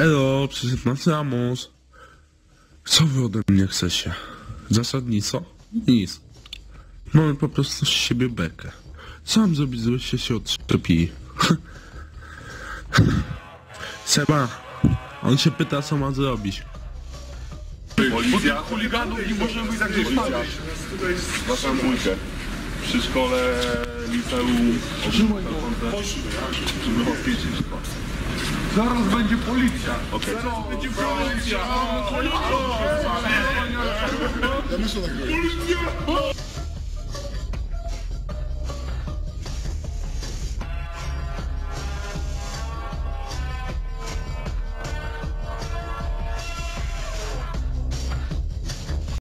Elo, przyszedł nas Ramos. Co wy ode mnie chcecie? Zasadniczo? Nic. Mamy po prostu z siebie bekę. Sam zrobić żebyście się odszczepili. Seba, on się pyta co ma zrobić. Policja chuliganów nie możemy tak zostawiać. Wasza dwójkę. Przy szkole liceum go. Żeby hospicić. Zaraz będzie policja. Okej. Będzie policja. Ja myślę tak.